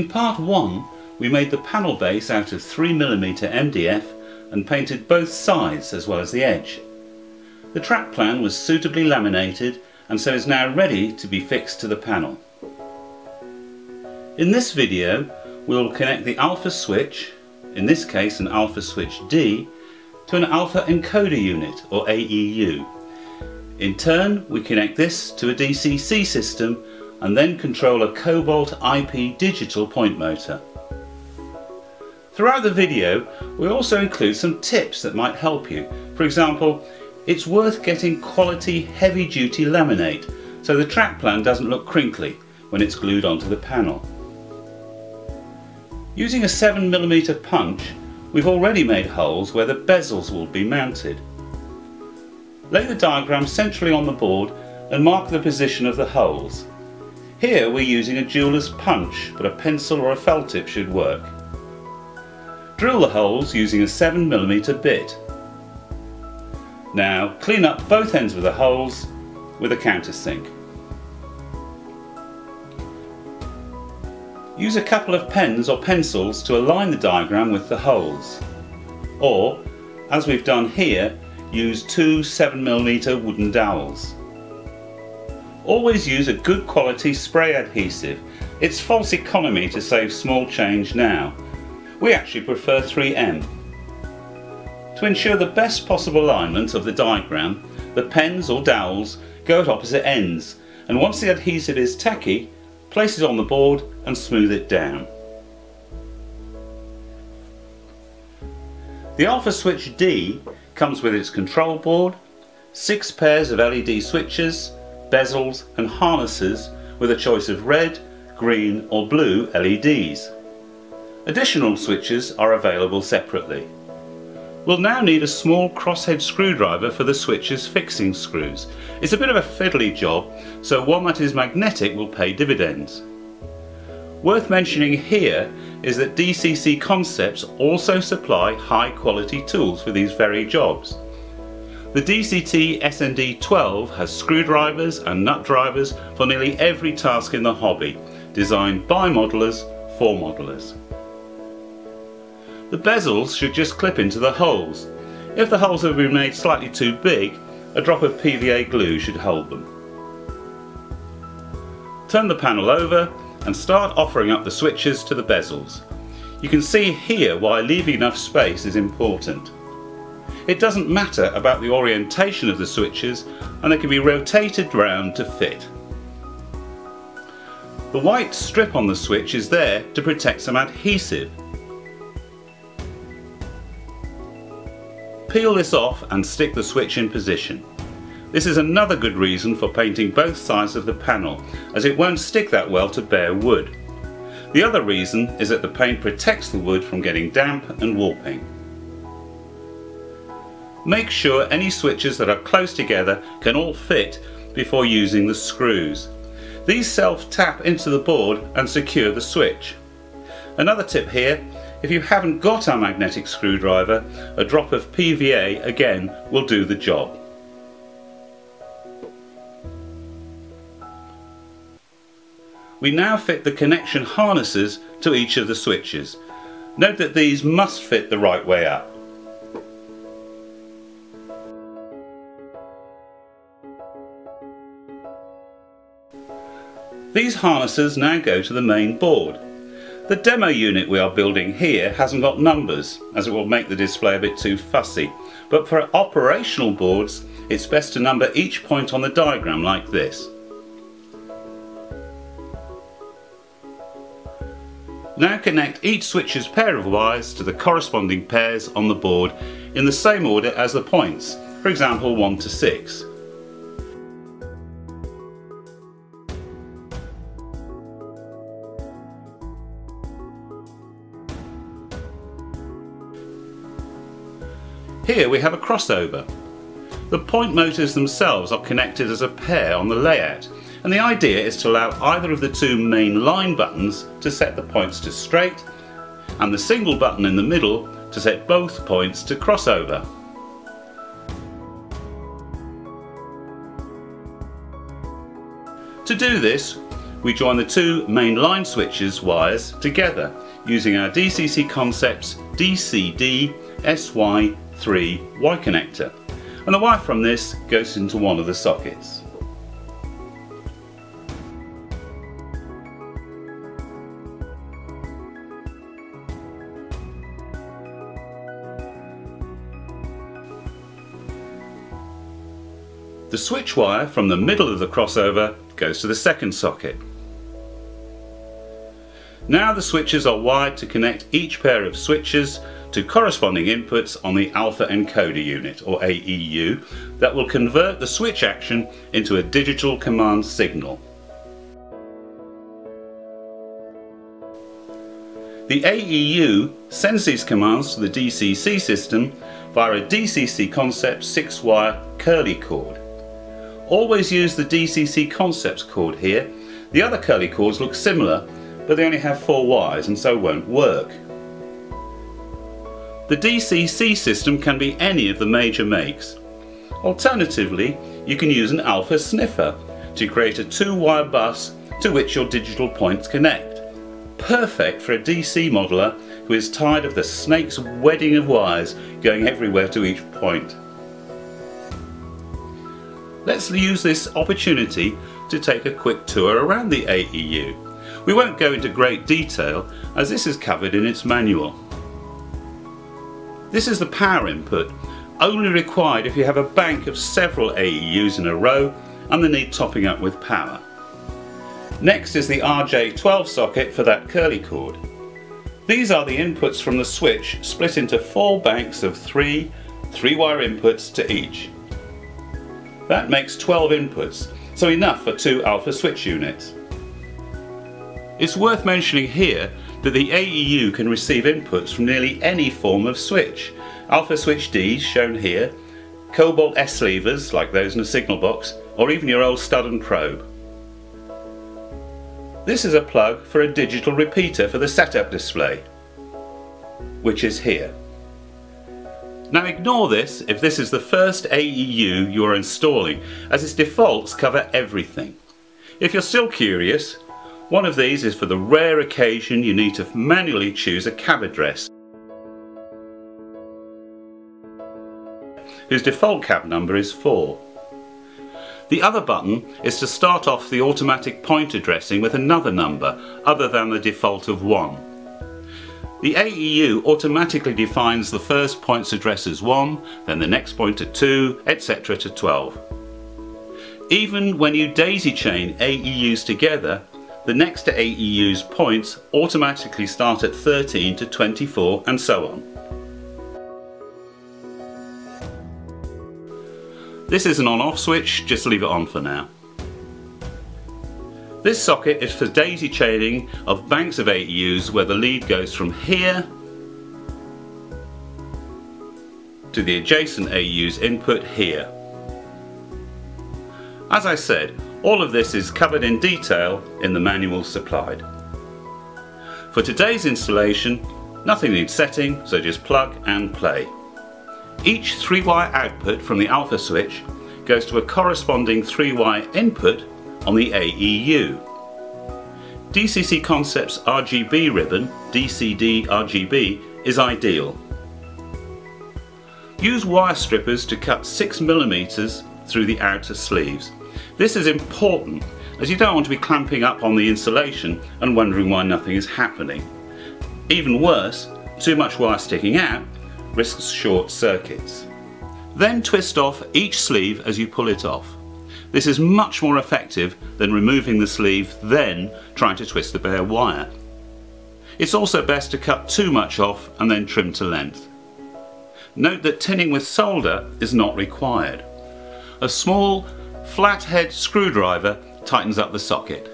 In part 1 we made the panel base out of 3mm MDF and painted both sides as well as the edge. The track plan was suitably laminated and so is now ready to be fixed to the panel. In this video we will connect the alpha switch, in this case an alpha switch D, to an alpha encoder unit or AEU. In turn we connect this to a DCC system and then control a Cobalt IP digital point motor. Throughout the video we also include some tips that might help you. For example, it's worth getting quality heavy duty laminate so the track plan doesn't look crinkly when it's glued onto the panel. Using a 7mm punch we've already made holes where the bezels will be mounted. Lay the diagram centrally on the board and mark the position of the holes. Here we're using a jeweler's punch, but a pencil or a felt tip should work. Drill the holes using a 7mm bit. Now clean up both ends of the holes with a countersink. Use a couple of pens or pencils to align the diagram with the holes. Or, as we've done here, use two 7mm wooden dowels. Always use a good quality spray adhesive. It's false economy to save small change now. We actually prefer 3M. To ensure the best possible alignment of the diagram, the pens or dowels go at opposite ends and once the adhesive is tacky, place it on the board and smooth it down. The Alpha Switch D comes with its control board, six pairs of LED switches, bezels and harnesses with a choice of red, green or blue LEDs. Additional switches are available separately. We'll now need a small crosshead screwdriver for the switch's fixing screws. It's a bit of a fiddly job, so one that is magnetic will pay dividends. Worth mentioning here is that DCC Concepts also supply high quality tools for these very jobs. The DCT SND12 has screwdrivers and nut drivers for nearly every task in the hobby, designed by modelers for modelers. The bezels should just clip into the holes. If the holes have been made slightly too big, a drop of PVA glue should hold them. Turn the panel over and start offering up the switches to the bezels. You can see here why leaving enough space is important. It doesn't matter about the orientation of the switches and they can be rotated round to fit. The white strip on the switch is there to protect some adhesive. Peel this off and stick the switch in position. This is another good reason for painting both sides of the panel as it won't stick that well to bare wood. The other reason is that the paint protects the wood from getting damp and warping. Make sure any switches that are close together can all fit before using the screws. These self-tap into the board and secure the switch. Another tip here, if you haven't got a magnetic screwdriver, a drop of PVA again will do the job. We now fit the connection harnesses to each of the switches. Note that these must fit the right way up. These harnesses now go to the main board. The demo unit we are building here hasn't got numbers as it will make the display a bit too fussy but for operational boards it's best to number each point on the diagram like this. Now connect each switch's pair of wires to the corresponding pairs on the board in the same order as the points, for example 1 to 6. Here we have a crossover. The point motors themselves are connected as a pair on the layout and the idea is to allow either of the two main line buttons to set the points to straight and the single button in the middle to set both points to crossover. To do this we join the two main line switches wires together using our DCC Concepts DCD SY3 Y connector and the wire from this goes into one of the sockets. The switch wire from the middle of the crossover goes to the second socket. Now the switches are wired to connect each pair of switches to corresponding inputs on the alpha encoder unit or AEU that will convert the switch action into a digital command signal. The AEU sends these commands to the DCC system via a DCC Concept 6-wire curly cord. Always use the DCC Concepts cord here. The other curly cords look similar, but they only have four wires and so won't work. The DCC system can be any of the major makes. Alternatively, you can use an alpha sniffer to create a two-wire bus to which your digital points connect. Perfect for a DC modeler who is tired of the snake's wedding of wires going everywhere to each point. Let's use this opportunity to take a quick tour around the AEU. We won't go into great detail as this is covered in its manual. This is the power input, only required if you have a bank of several AEUs in a row and they need topping up with power. Next is the RJ12 socket for that curly cord. These are the inputs from the switch split into four banks of three 3-wire inputs to each. That makes 12 inputs, so enough for two alpha switch units. It's worth mentioning here that the AEU can receive inputs from nearly any form of switch. Alpha switch Ds shown here, cobalt S levers like those in a signal box, or even your old stud and probe. This is a plug for a digital repeater for the setup display, which is here. Now ignore this if this is the first AEU you are installing, as its defaults cover everything. If you're still curious, one of these is for the rare occasion you need to manually choose a cab address, whose default cab number is 4. The other button is to start off the automatic point addressing with another number other than the default of 1. The AEU automatically defines the first point's address as 1, then the next point to 2, etc. to 12. Even when you daisy chain AEUs together, the next to AEU's points automatically start at 13 to 24 and so on. This is an on-off switch, just leave it on for now. This socket is for daisy chaining of banks of AEUs where the lead goes from here to the adjacent AEU's input here. As I said, all of this is covered in detail in the manual supplied. For today's installation, nothing needs setting, so just plug and play. Each 3-wire output from the alpha switch goes to a corresponding 3-wire input on the AEU. DCC Concepts RGB ribbon, DCD RGB, is ideal. Use wire strippers to cut 6mm through the outer sleeves. This is important as you don't want to be clamping up on the insulation and wondering why nothing is happening. Even worse, too much wire sticking out risks short circuits. Then twist off each sleeve as you pull it off. This is much more effective than removing the sleeve then trying to twist the bare wire. It's also best to cut too much off and then trim to length. Note that tinning with solder is not required. A small flathead screwdriver tightens up the socket.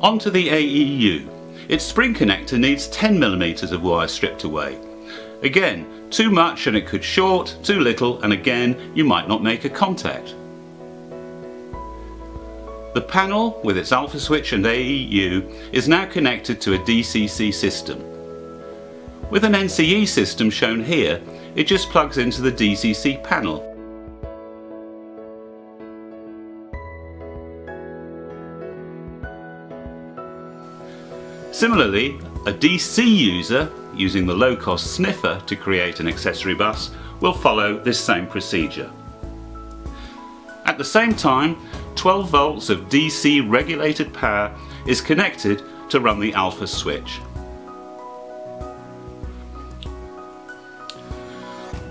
Onto the AEU. Its spring connector needs 10mm of wire stripped away. Again, too much and it could short, too little and again you might not make a contact. The panel with its alpha switch and AEU is now connected to a DCC system. With an NCE system shown here, it just plugs into the DCC panel. Similarly, a DC user using the low-cost sniffer to create an accessory bus will follow this same procedure. At the same time, 12 volts of DC regulated power is connected to run the alpha switch.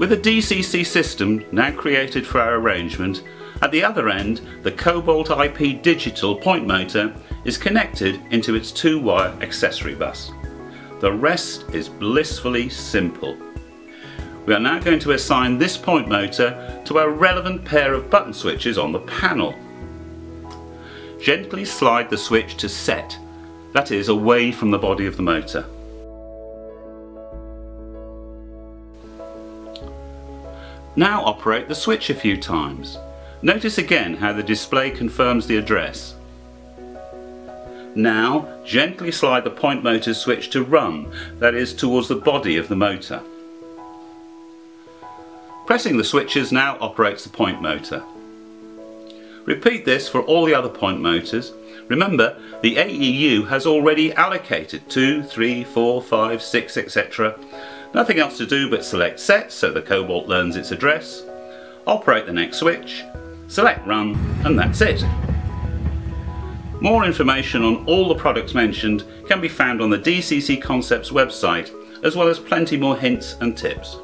With a DCC system now created for our arrangement, at the other end the Cobalt IP digital point motor is connected into its two-wire accessory bus. The rest is blissfully simple. We are now going to assign this point motor to a relevant pair of button switches on the panel. Gently slide the switch to set, that is away from the body of the motor. Now operate the switch a few times. Notice again how the display confirms the address. Now, gently slide the point motor switch to run, that is towards the body of the motor. Pressing the switches now operates the point motor. Repeat this for all the other point motors. Remember, the AEU has already allocated 2, 3, 4, 5, 6, etc. Nothing else to do but select set so the Cobalt learns its address, operate the next switch, select run, and that's it. More information on all the products mentioned can be found on the DCC Concepts website, as well as plenty more hints and tips.